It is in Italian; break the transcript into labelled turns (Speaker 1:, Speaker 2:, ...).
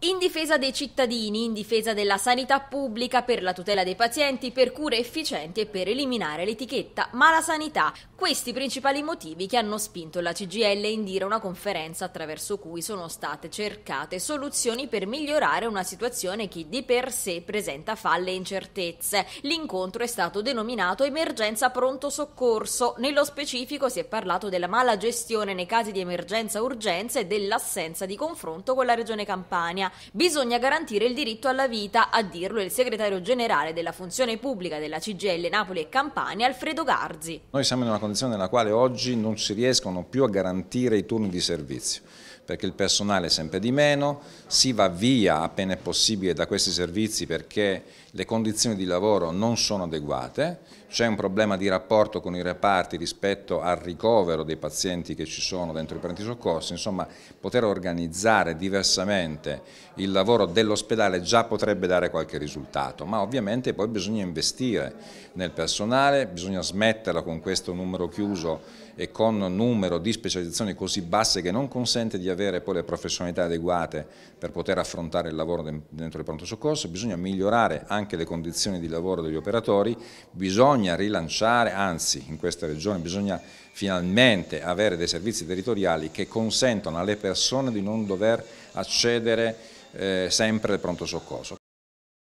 Speaker 1: In difesa dei cittadini, in difesa della sanità pubblica, per la tutela dei pazienti, per cure efficienti e per eliminare l'etichetta mala sanità. Questi i principali motivi che hanno spinto la CGL a indire una conferenza attraverso cui sono state cercate soluzioni per migliorare una situazione che di per sé presenta falle e incertezze. L'incontro è stato denominato emergenza pronto soccorso. Nello specifico si è parlato della mala gestione nei casi di emergenza urgenza e dell'assenza di confronto con la Regione Campania. Bisogna garantire il diritto alla vita, a dirlo il segretario generale della funzione pubblica della CGL Napoli e Campania, Alfredo Garzi.
Speaker 2: Noi siamo in una condizione nella quale oggi non si riescono più a garantire i turni di servizio perché il personale è sempre di meno, si va via appena è possibile da questi servizi perché le condizioni di lavoro non sono adeguate, c'è un problema di rapporto con i reparti rispetto al ricovero dei pazienti che ci sono dentro i pronti soccorsi, insomma poter organizzare diversamente il lavoro dell'ospedale già potrebbe dare qualche risultato, ma ovviamente poi bisogna investire nel personale, bisogna smetterla con questo numero chiuso e con un numero di specializzazioni così basse che non consente di poi le professionalità adeguate per poter affrontare il lavoro dentro il pronto soccorso, bisogna migliorare anche le condizioni di lavoro degli operatori, bisogna rilanciare, anzi in queste regioni bisogna finalmente avere dei servizi territoriali che consentono alle persone di non dover accedere eh, sempre al pronto soccorso.